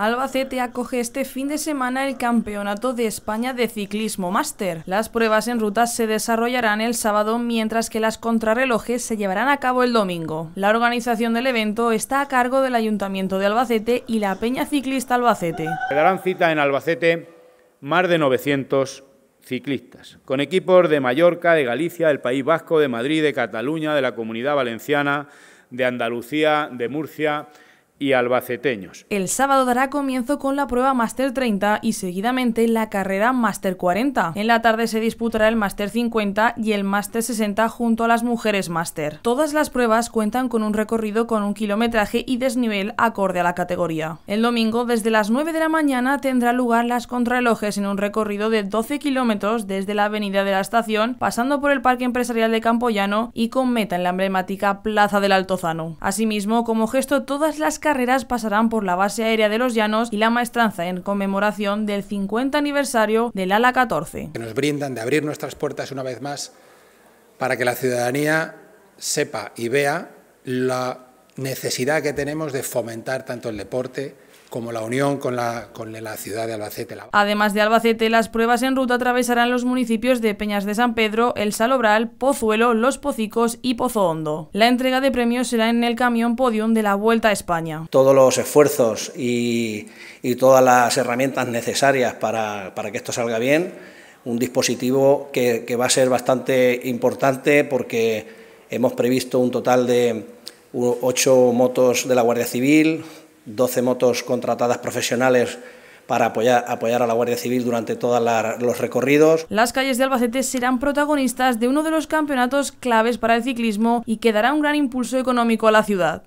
Albacete acoge este fin de semana el Campeonato de España de Ciclismo Máster. Las pruebas en ruta se desarrollarán el sábado, mientras que las contrarrelojes se llevarán a cabo el domingo. La organización del evento está a cargo del Ayuntamiento de Albacete y la Peña Ciclista Albacete. Se darán cita en Albacete más de 900 ciclistas, con equipos de Mallorca, de Galicia, del País Vasco, de Madrid, de Cataluña, de la Comunidad Valenciana, de Andalucía, de Murcia y albaceteños. El sábado dará comienzo con la prueba Master 30 y seguidamente la carrera Master 40. En la tarde se disputará el Master 50 y el Master 60 junto a las mujeres Master. Todas las pruebas cuentan con un recorrido con un kilometraje y desnivel acorde a la categoría. El domingo desde las 9 de la mañana tendrá lugar las contrarrelojes en un recorrido de 12 kilómetros desde la avenida de la estación pasando por el Parque Empresarial de Campoyano y con meta en la emblemática Plaza del Altozano. Asimismo, como gesto todas las carreras pasarán por la base aérea de los Llanos y la maestranza en conmemoración del 50 aniversario del ALA 14. Que nos brindan de abrir nuestras puertas una vez más para que la ciudadanía sepa y vea la necesidad que tenemos de fomentar tanto el deporte, como la unión con la, con la ciudad de Albacete. Además de Albacete, las pruebas en ruta atravesarán los municipios de Peñas de San Pedro, El Salobral, Pozuelo, Los Pocicos y Pozo Hondo. La entrega de premios será en el camión podium de la Vuelta a España. Todos los esfuerzos y, y todas las herramientas necesarias para, para, que esto salga bien, un dispositivo que, que va a ser bastante importante porque hemos previsto un total de ocho motos de la Guardia Civil, 12 motos contratadas profesionales para apoyar, apoyar, a la Guardia Civil durante todos los recorridos. Las calles de Albacete serán protagonistas de uno de los campeonatos claves para el ciclismo y que dará un gran impulso económico a la ciudad.